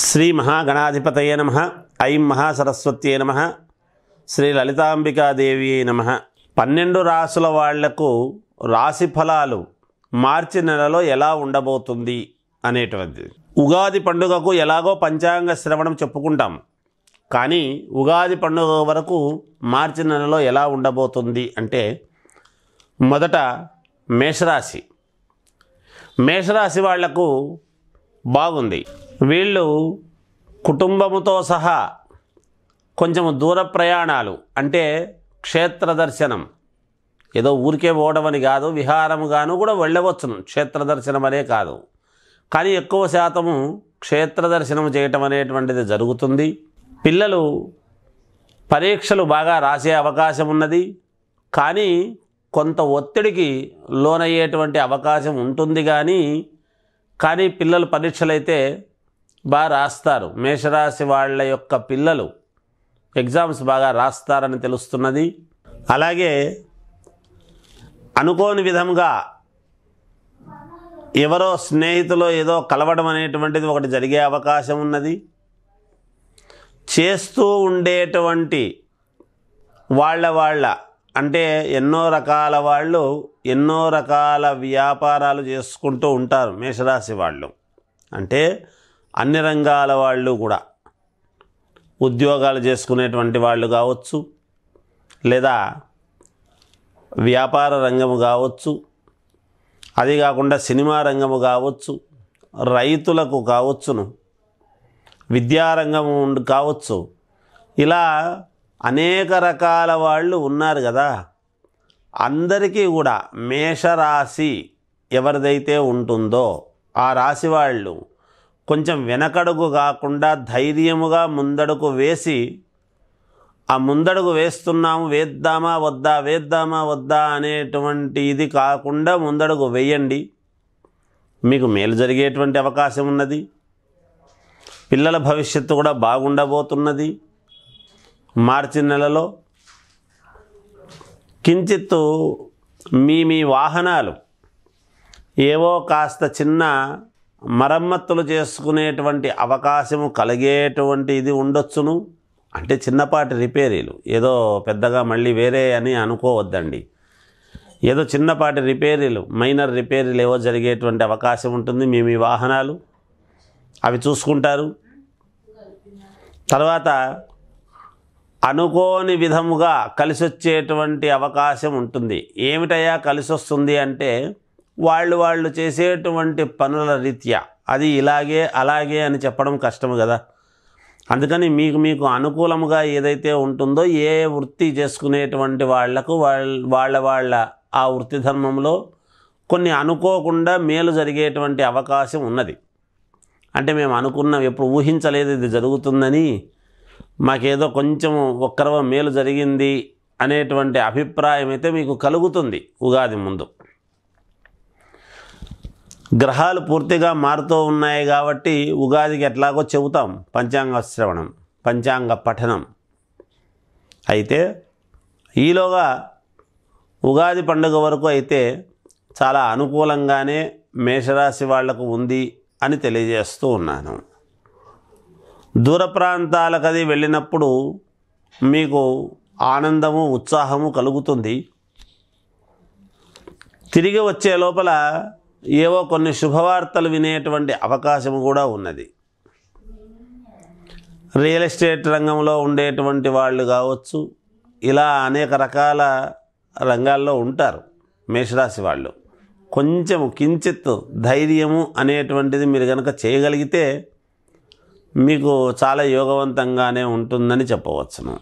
శ్రీ మహాగణాధిపతయ నమ ఐం మహాసరస్వత్యే నమ శ్రీ లలితాంబికాదేవి నమ. పన్నెండు రాసుల వాళ్ళకు రాశి ఫలాలు మార్చి నెలలో ఎలా ఉండబోతుంది అనేటువంటిది. ఉగాది పండుగకు ఎలాగో పంచాంగ శ్రవణం చెప్పుకుంటాం. కానీ ఉగాది పండుగ వరకు మార్చి నెలలో ఎలా ఉండబోతుంది అంటే మొదట మేషరాశి. మేషరాశి వాళ్ళకు బాగుంది. వీళ్ళు కుటుంబముతో సహా కొంచెం దూర ప్రయాణాలు అంటే క్షేత్ర దర్శనం. ఏదో ఊరికే పోవడం అని కాదు విహారముగాను కూడా వెళ్ళవచ్చును క్షేత్ర దర్శనం అనే కాదు. కానీ ఎక్కువ శాతము క్షేత్ర దర్శనం చేయటం అనేటువంటిది జరుగుతుంది. పిల్లలు పరీక్షలు బాగా రాసే అవకాశం ఉన్నది. కానీ కొంత ఒత్తిడికి లోనయ్యేటువంటి అవకాశం ఉంటుంది కానీ కానీ పిల్లలు పరీక్షలైతే బాగా రాస్తారు. మేషరాశి వాళ్ళ యొక్క పిల్లలు ఎగ్జామ్స్ బాగా రాస్తారని తెలుస్తున్నది. అలాగే అనుకోని విధంగా ఎవరో స్నేహితులు ఏదో కలవడం అనేటువంటిది ఒకటి జరిగే అవకాశం ఉన్నది. చేస్తూ ఉండేటువంటి వాళ్ళ వాళ్ళ అంటే ఎన్నో రకాల వాళ్ళు ఎన్నో రకాల వ్యాపారాలు చేసుకుంటూ ఉంటారు మేషరాశి వాళ్ళు. అంటే అన్ని రంగాల వాళ్ళు కూడా. ఉద్యోగాలు చేసుకునేటువంటి వాళ్ళు కావచ్చు లేదా వ్యాపార రంగము కావచ్చు అది కాకుండా సినిమా రంగము కావచ్చు రైతులకు కావచ్చును విద్యారంగము కావచ్చు. ఇలా అనేక రకాల వాళ్ళు ఉన్నారు కదా. అందరికీ కూడా మేషరాశి ఎవరిదైతే ఉంటుందో ఆ రాశి వాళ్ళు కొంచెం వెనకడుగు కాకుండా ధైర్యముగా ముందడుగు వేసి ఆ ముందడుగు వేస్తున్నాము వేద్దామా వద్దా వేద్దామా వద్దా అనేటువంటి ఇది కాకుండా ముందడుగు వేయండి. మీకు మేలు జరిగేటువంటి అవకాశం ఉన్నది. పిల్లల భవిష్యత్తు కూడా బాగుండబోతున్నది. మార్చి నెలలో కించిత్తు మీ మీ వాహనాలు ఏవో కాస్త చిన్న మరమ్మతులు చేసుకునేటువంటి అవకాశము కలిగేటువంటి ఇది ఉండొచ్చును. అంటే చిన్నపాటి రిపేరీలు. ఏదో పెద్దగా మళ్ళీ వేరే అని అనుకోవద్దండి. ఏదో చిన్నపాటి రిపేరీలు మైనర్ రిపేరీలు ఏవో జరిగేటువంటి అవకాశం ఉంటుంది. మీ మీ వాహనాలు అవి చూసుకుంటారు. తర్వాత అనుకోని విధముగా కలిసి వచ్చేటువంటి అవకాశం ఉంటుంది. ఏమిటయ్యా కలిసి వస్తుంది అంటే వాళ్ళు వాళ్ళు చేసేటువంటి పనుల రీత్యా. అది ఇలాగే అలాగే అని చెప్పడం కష్టము కదా. అందుకని మీకు మీకు అనుకూలముగా ఏదైతే ఉంటుందో ఏ వృత్తి చేసుకునేటువంటి వాళ్ళకు వాళ్ళ వాళ్ళ వాళ్ళ ఆ వృత్తి ధర్మంలో కొన్ని అనుకోకుండా మేలు జరిగేటువంటి అవకాశం ఉన్నది. అంటే మేము అనుకున్నాం ఎప్పుడు ఊహించలేదు ఇది జరుగుతుందని. మాకేదో కొంచెం ఒక్కరవ మేలు జరిగింది అనేటువంటి అభిప్రాయం అయితే మీకు కలుగుతుంది ఉగాది ముందు. గ్రహాలు పూర్తిగా మారుతూ ఉన్నాయి కాబట్టి ఉగాదికి ఎట్లాగో చెబుతాం. పంచాంగ శ్రవణం పంచాంగ పఠనం. అయితే ఈలోగా ఉగాది పండుగ వరకు అయితే చాలా అనుకూలంగానే మేషరాశి వాళ్ళకు ఉంది అని తెలియజేస్తూ ఉన్నాను. దూర ప్రాంతాలకు అది వెళ్ళినప్పుడు మీకు ఆనందము ఉత్సాహము కలుగుతుంది. తిరిగి వచ్చే లోపల ఏవో కొన్ని శుభవార్తలు వినేటువంటి అవకాశం కూడా ఉన్నది. రియల్ ఎస్టేట్ రంగంలో ఉండేటువంటి వాళ్ళు కావచ్చు ఇలా అనేక రకాల రంగాల్లో ఉంటారు మేషరాశి వాళ్ళు. కొంచెం కించిత్ ధైర్యము అనేటువంటిది మీరు కనుక చేయగలిగితే మీకు చాలా యోగవంతంగానే ఉంటుందని చెప్పవచ్చును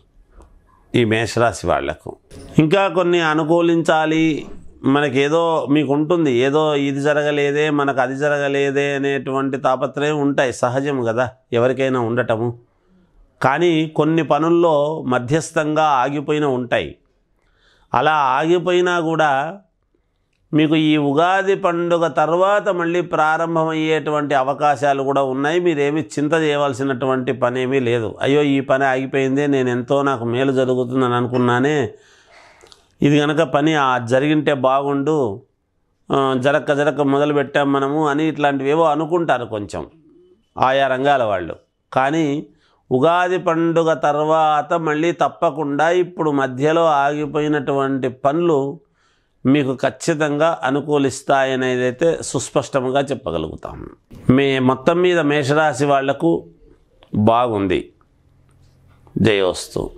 ఈ మేషరాశి వాళ్ళకు. ఇంకా కొన్ని అనుకూలించాలి. మనకేదో మీకు ఉంటుంది ఏదో ఇది జరగలేదే మనకు అది జరగలేదే అనేటువంటి తాపత్రయం ఉంటాయి. సహజం కదా ఎవరికైనా ఉండటము. కానీ కొన్ని పనుల్లో మధ్యస్థంగా ఆగిపోయిన ఉంటాయి. అలా ఆగిపోయినా కూడా మీకు ఈ ఉగాది పండుగ తర్వాత మళ్ళీ ప్రారంభమయ్యేటువంటి అవకాశాలు కూడా ఉన్నాయి. మీరేమి చింత చేయవలసినటువంటి పని ఏమీ లేదు. అయ్యో ఈ పని ఆగిపోయిందే నేను ఎంతో నాకు మేలు జరుగుతుందని అనుకున్నానే. ఇది కనుక పని ఆ జరిగింటే బాగుండు జరక్క జరక్క మొదలు పెట్టాం మనము అని ఇట్లాంటివేవో అనుకుంటారు కొంచెం ఆయా రంగాల వాళ్ళు. కానీ ఉగాది పండుగ తర్వాత మళ్ళీ తప్పకుండా ఇప్పుడు మధ్యలో ఆగిపోయినటువంటి పనులు మీకు ఖచ్చితంగా అనుకూలిస్తాయనేది అయితే సుస్పష్టంగా చెప్పగలుగుతాం. మీ మొత్తం మీద మేషరాశి వాళ్ళకు బాగుంది. జయోస్తు.